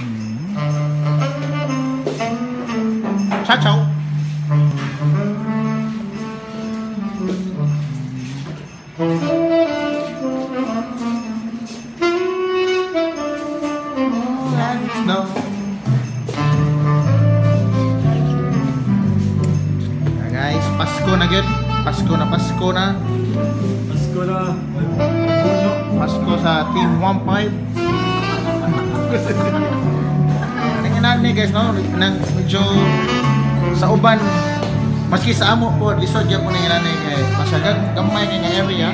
Let's know. Yeah, guys, Pasko na gid. Pasko na Pasko na. Pasko na. Pasko sa Team 15. Tingnan ni guys no, nang medyo sa uban maski sa amo po lisod gyud po ning nanay kay masyagag gamay kay nga area.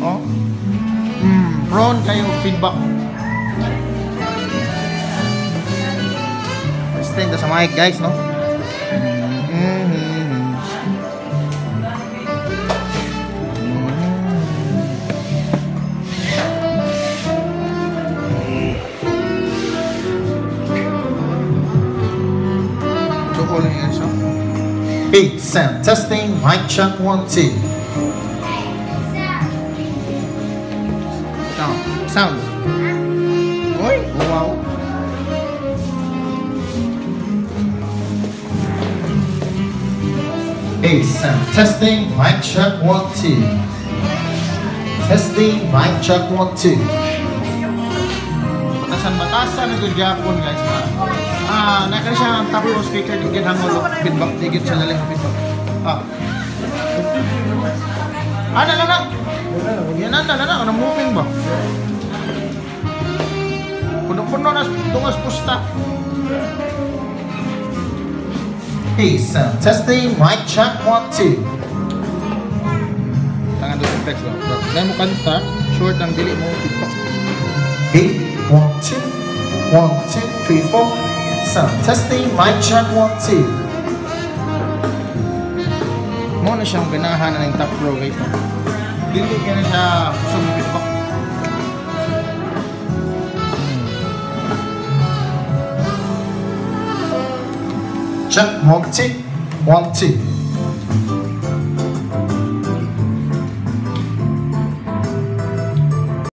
Oh. Mm, prone kayo feedback. Stand sa mic guys no. Mhm. Yan. Hey, Sam, testing, mic check, one, two. Sound. Sound. Oy, wow. Hey, Sam, testing, mic check, one, two. Testing, mic check, one, two. Batasan-batasan ng Japon guys. Ah, na kaya siya ang tapo mo speaker digid ang ulo. Feedback digid sa lalim feedback. Ah. Ana lang na. Yan na lang na, na moving ba? Puno-puno na dungas pusta. Okay, so testing mic check 1 2. Tangan do text lang. Dai mo kanta, short ang dili mo feedback. Okay, 1 2 1 2 3 4 Sound testing, mic check, one, two. Mo na siyang ganahan na ng top row guys. Dili ka na siya sumipit pa. Check, one, two, one, two.